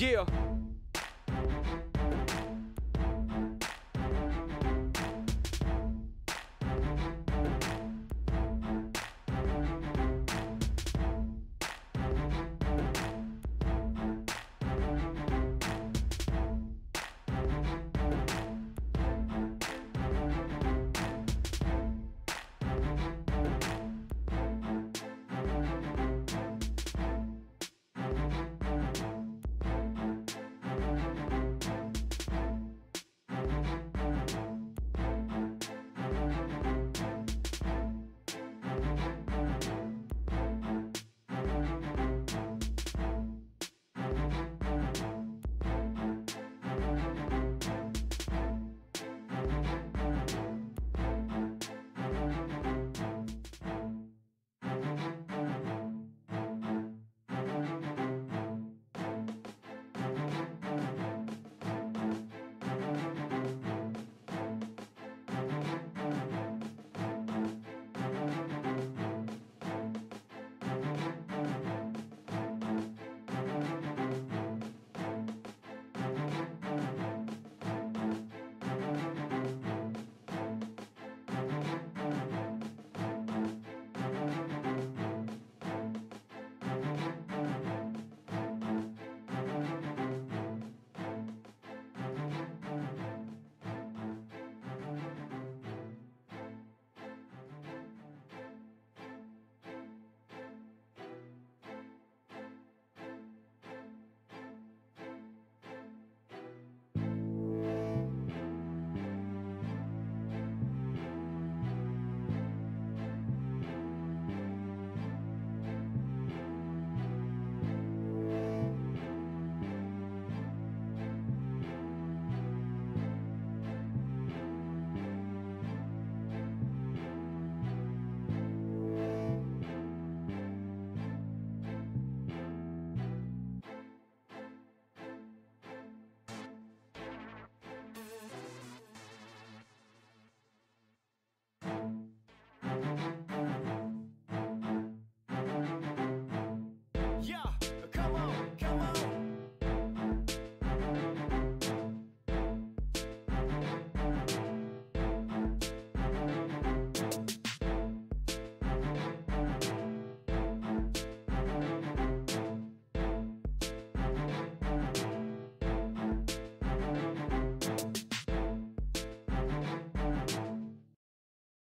Yeah.